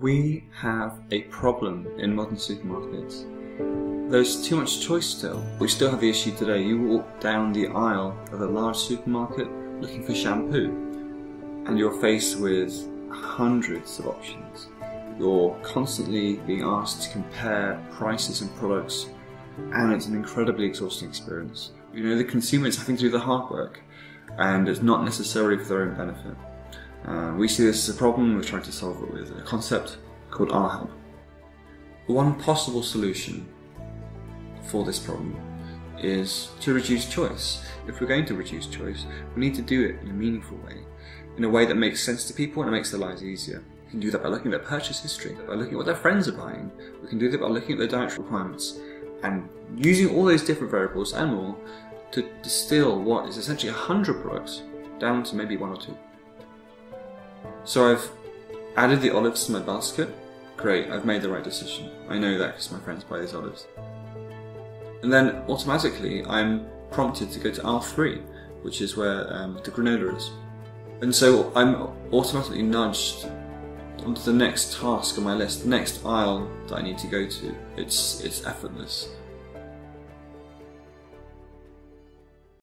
We have a problem in modern supermarkets. There's too much choice still. We still have the issue today. You walk down the aisle of a large supermarket looking for shampoo, and you're faced with hundreds of options. You're constantly being asked to compare prices and products, and it's an incredibly exhausting experience. You know, the consumer is having to do the hard work, and it's not necessarily for their own benefit. Uh, we see this as a problem, we're trying to solve it with a concept called R-Help. One possible solution for this problem is to reduce choice. If we're going to reduce choice, we need to do it in a meaningful way, in a way that makes sense to people and makes their lives easier. We can do that by looking at their purchase history, by looking at what their friends are buying. We can do that by looking at their dietary requirements and using all those different variables and more to distill what is essentially 100 products down to maybe one or two. So I've added the olives to my basket. Great, I've made the right decision. I know that because my friends buy these olives. And then automatically I'm prompted to go to R3, which is where um, the granola is. And so I'm automatically nudged onto the next task on my list, the next aisle that I need to go to. It's, it's effortless.